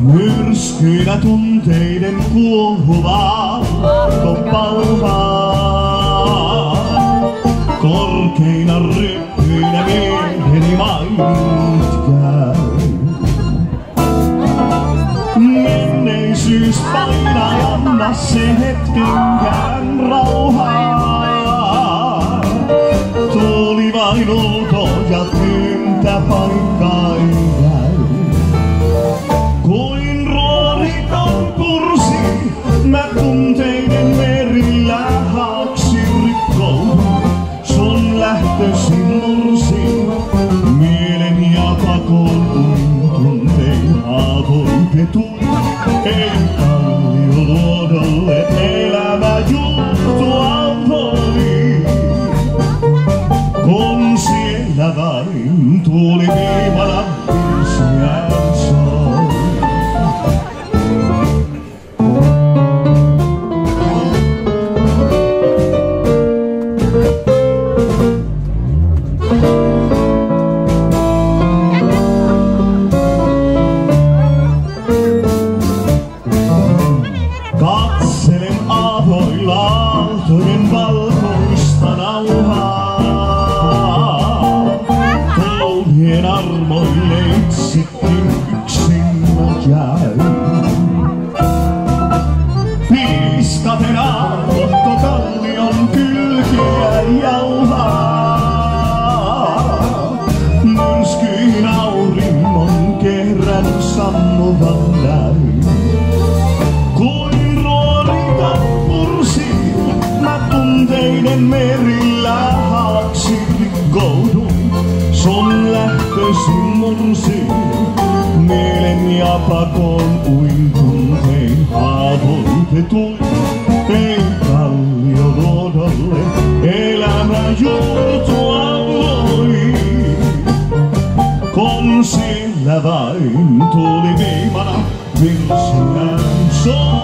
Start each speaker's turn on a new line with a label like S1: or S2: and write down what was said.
S1: Myrskyinä tunteiden kuohuvaa Menneisyys painaa ja anna se hetkenkään rauhaa. Tuuli vain ulko ja kyntä paikkaa ei. Kuin ruoriton kursi, mä tunteiden merillä haaksi rikkoudun. Sun lähtösi mursi, mielen ja pakon tuntein haavoitetun. Ei kallio luodolle elämä juttua voi. Kun siellä vain tuuli viimana Touhien armoille itsekin yksin mä jäin. Piiskaten aallokko kallion kylkiä jauhaa. Myrskyin auringon kerran sammuvan näin. Kuin ruorita pursi, mä tunteiden merillä haaksi rikkoudun. Sun lähtösi mursi, mielen ja pakon uin tuntein haavoitetuin. Ei kallio luodolle elämä juurtua voi. Kun siellä vain tuli viimana virsinään soi.